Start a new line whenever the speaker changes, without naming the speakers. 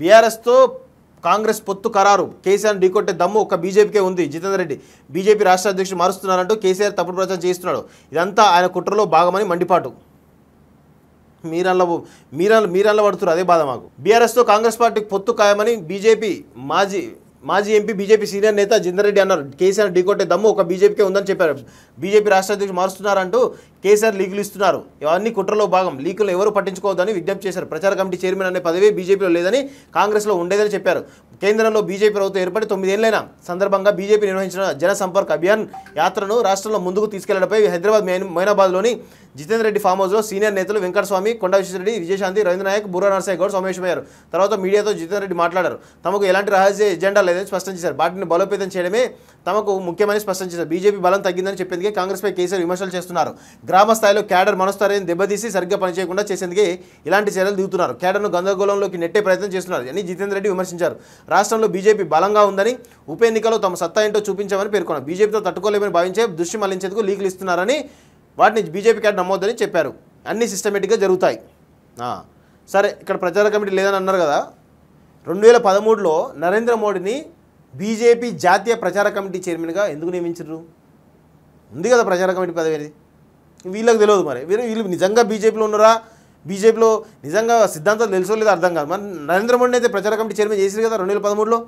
బీఆర్ఎస్తో కాంగ్రెస్ పొత్తు ఖరారు. కేసీఆర్ ఢీకొట్టే దమ్ము ఒక బీజేపీకే ఉంది. జితేందర్ రెడ్డి బీజేపీ రాష్ట్ర అధ్యక్షుడు మారుస్తున్నారంటూ కేసీఆర్ తప్పుడు ప్రచారం చేస్తున్నాడు. ఇదంతా ఆయన కుట్రలో భాగమని మండిపాటు. మీరల్ల మీరల్ మీరల్ల పడుతున్నారు అదే బాధ మాకు. బీఆర్ఎస్తో కాంగ్రెస్ పార్టీకి పొత్తు ఖాయమని బీజేపీ మాజీ మాజీ ఎంపీ బీజేపీ సీనియర్ నేత జిందర్ రెడ్డి అన్నారు. కేసీఆర్ ఢీకొట్టే దమ్ము ఒక బీజేపీకే ఉందని చెప్పారు. బీజేపీ రాష్ట్ర అధ్యక్షుడు మారుస్తున్నారంటూ కేసీఆర్ లీకులు ఇస్తున్నారు. ఇవన్నీ కుట్రలో భాగం. లీకులు ఎవరు పట్టించుకోవద్దని విజ్ఞప్తి చేశారు. ప్రచార కమిటీ చైర్మన్ అనే పదవి బీజేపీలో లేదని కాంగ్రెస్లో ఉండేదని చెప్పారు. కేంద్రంలో బీజేపీ ప్రభుత్వం ఏర్పడి తొమ్మిదేళ్ళైన సందర్భంగా బీజేపీ నిర్వహించిన జన సంపర్క్ అభియాన్ యాత్రను రాష్ట్రంలో ముందుకు తీసుకెళ్ళడంపై హైదరాబాద్ మైనాబాద్లోని జితేందర్ రెడ్డి ఫామ్ హౌస్లో సీనియర్ నేతలు వెంకటస్వామి కొండ విశ్వరెడ్డి విజయశాంతి రవీంద్రనాయక్ బుర్రా గౌడ్ సమావేశమయ్యారు. తర్వాత మీడియాతో జితేందర్ రెడ్డి మాట్లాడారు. తమకు ఎలాంటి రహస్య ఎజెండా లేదని స్పష్టం చేశారు. పార్టీని బలోపేతం చేయడమే తమకు ముఖ్యమని స్పష్టం చేశారు. బీజేపీ బలం తగ్గిందని చెప్పేందుకే కాంగ్రెస్పై కేసీఆర్ విమర్శలు చేస్తున్నారు. గ్రామ స్థాయిలో క్యాడర్ మనస్థాయిని దెబ్బతీసి సరిగ్గా పనిచేయకుండా చేసేందుకే ఇలాంటి చర్యలు దిగుతున్నారు. క్యాడర్ను గందరగోళంలోకి నెట్టే ప్రయత్నం చేస్తున్నారు. అని జితేందర్ రెడ్డి విమర్శించారు. రాష్ట్రంలో బీజేపీ బలంగా ఉందని ఉప ఎన్నికలో తమ సత్తా ఏంటో చూపించామని పేర్కొన్నారు. బీజేపీతో తట్టుకోలేమని భావించే దృష్టి మళ్ళించేందుకు లీకులు ఇస్తున్నారని వాటిని బీజేపీ క్యాడర్ నమ్మొద్దని చెప్పారు. అన్ని సిస్టమేటిక్గా జరుగుతాయి. సరే ఇక్కడ ప్రచార కమిటీ లేదని అన్నారు కదా. రెండు వేల పదమూడులో నరేంద్ర మోడీని బీజేపీ జాతీయ ప్రచార కమిటీ చైర్మన్గా ఎందుకు నియమించారు? ఉంది కదా ప్రచార కమిటీ పదవి అనేది. వీళ్ళకి తెలియదు మరి. వీరు వీళ్ళు నిజంగా బీజేపీలో ఉన్నారా? బీజేపీలో నిజంగా సిద్ధాంతాలు తెలుసో లేదో అర్థం కాదు. మరి నరేంద్ర మోడీని అయితే ప్రచార కమిటీ చైర్మన్ చేసింది కదా రెండు వేల పదమూడులో?